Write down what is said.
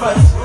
first.